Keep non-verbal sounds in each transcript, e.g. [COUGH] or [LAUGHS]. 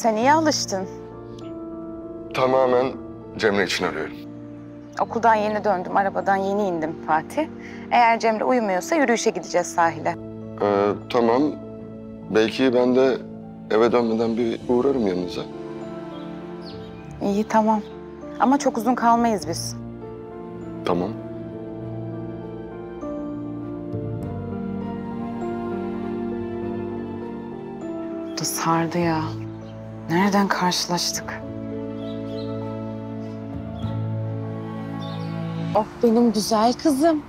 Sen iyi alıştın. Tamamen Cemre için arıyorum. Okuldan yeni döndüm, arabadan yeni indim Fatih. Eğer Cemre uyumuyorsa yürüyüşe gideceğiz sahile. Ee, tamam. Belki ben de eve dönmeden bir uğrarım yanınıza. İyi tamam. Ama çok uzun kalmayız biz. Tamam. Da sardı ya. Nereden karşılaştık? Oh benim güzel kızım.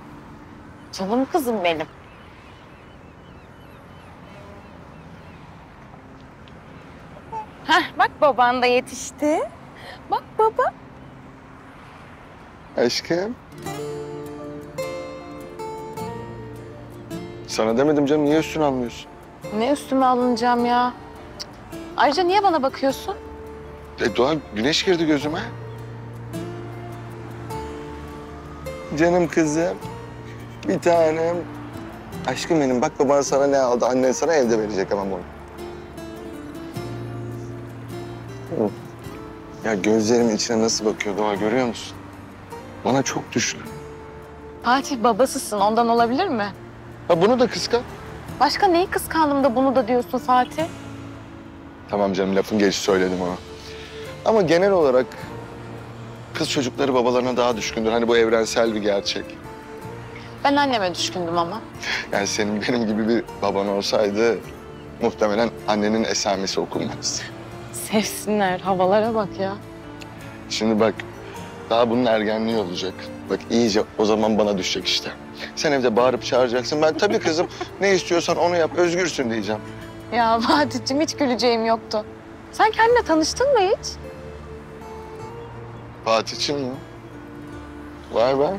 Canım kızım benim. Heh, bak baban da yetişti. Bak baba. Aşkım. Sana demedim canım. Niye üstüne almıyorsun? Ne üstüme alınacağım ya? Ayrıca niye bana bakıyorsun? E, Doğa güneş girdi gözüme. Canım kızım. Bir tanem. Aşkım benim bak baban sana ne aldı. Annen sana evde verecek ama bunu. Hı. Ya gözlerimin içine nasıl bakıyor Doğa görüyor musun? Bana çok düşkün. Fatih babasısın ondan olabilir mi? Ha bunu da kıskan. Başka neyi kıskandım da bunu da diyorsun Fatih? Tamam canım lafın gelişi söyledim ona. Ama genel olarak kız çocukları babalarına daha düşkündür. Hani bu evrensel bir gerçek. Ben anneme düşkündüm ama. Yani senin benim gibi bir baban olsaydı muhtemelen annenin esamesi okunmaz. Sevsinler havalara bak ya. Şimdi bak daha bunun ergenliği olacak. Bak iyice o zaman bana düşecek işte. Sen evde bağırıp çağıracaksın. Ben tabii kızım [LAUGHS] ne istiyorsan onu yap özgürsün diyeceğim. Ya Fatih'cim hiç güleceğim yoktu. Sen kendine tanıştın mı hiç? Fatih'cim mi? Var var.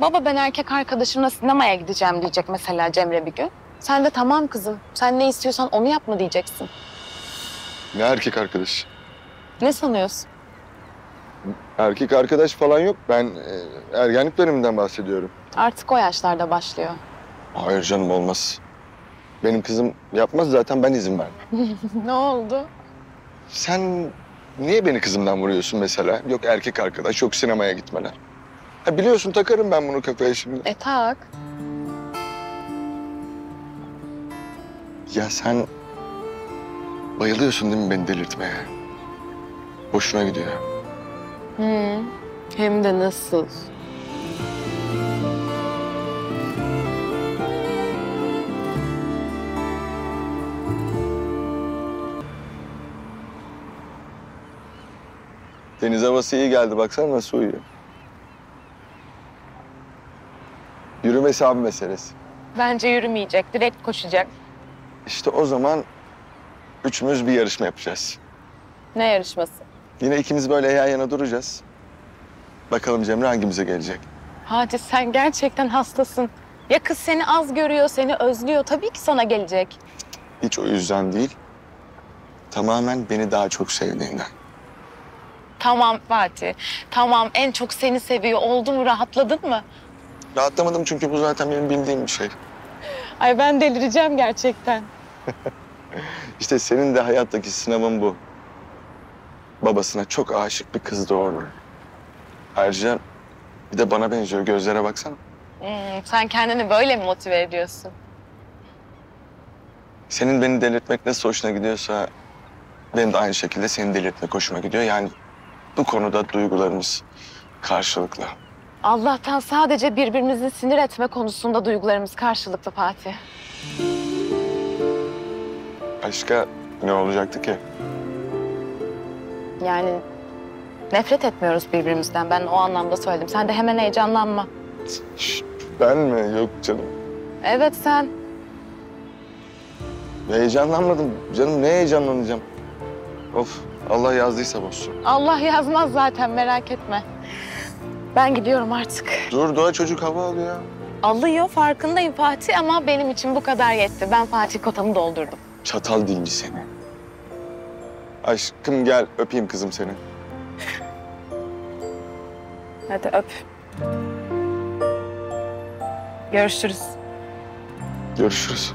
Baba ben erkek arkadaşımla sinemaya gideceğim diyecek mesela Cemre bir gün. Sen de tamam kızım. Sen ne istiyorsan onu yapma diyeceksin. Ne erkek arkadaş? Ne sanıyorsun? Erkek arkadaş falan yok. Ben e, ergenlik döneminden bahsediyorum. Artık o yaşlarda başlıyor. Hayır canım olmaz. Benim kızım yapmaz zaten ben izin vermem. [LAUGHS] ne oldu? Sen niye beni kızımdan vuruyorsun mesela? Yok erkek arkadaş, yok sinemaya gitmeler. Ha biliyorsun takarım ben bunu kafaya şimdi. E tak. Ya sen bayılıyorsun değil mi beni delirtmeye? Hoşuna gidiyor. Hı. Hem de nasıl? Deniz havası iyi geldi. Baksana nasıl uyuyor. Yürümesi abi meselesi. Bence yürümeyecek, direkt koşacak. İşte o zaman üçümüz bir yarışma yapacağız. Ne yarışması? Yine ikimiz böyle yan yana duracağız. Bakalım Cemre hangimize gelecek. Fatih sen gerçekten hastasın. Ya kız seni az görüyor, seni özlüyor. Tabii ki sana gelecek. Hiç o yüzden değil. Tamamen beni daha çok sevdiğinden. Tamam Fatih. Tamam en çok seni seviyor. Oldu mu? Rahatladın mı? Rahatlamadım çünkü bu zaten benim bildiğim bir şey. [LAUGHS] Ay ben delireceğim gerçekten. [LAUGHS] İşte senin de hayattaki sınavın bu. Babasına çok aşık bir kız doğurur. Ayrıca bir de bana benziyor. Gözlere baksana. Hmm, sen kendini böyle mi motive ediyorsun? Senin beni delirtmek nasıl hoşuna gidiyorsa... ...benim de aynı şekilde seni delirtmek hoşuma gidiyor. Yani bu konuda duygularımız karşılıklı. Allah'tan sadece birbirimizi sinir etme konusunda duygularımız karşılıklı Fatih. Başka ne olacaktı ki? Yani nefret etmiyoruz birbirimizden. Ben o anlamda söyledim. Sen de hemen heyecanlanma. Şşt, ben mi? Yok canım. Evet sen. Heyecanlanmadım. Canım ne heyecanlanacağım? Of Allah yazdıysa bozsun. Allah yazmaz zaten merak etme. Ben gidiyorum artık. Dur Doğa çocuk hava alıyor. Alıyor farkındayım Fatih ama benim için bu kadar yetti. Ben Fatih kotamı doldurdum. Çatal dilci seni. Aşkım gel öpeyim kızım seni. Hadi öp. Görüşürüz. Görüşürüz.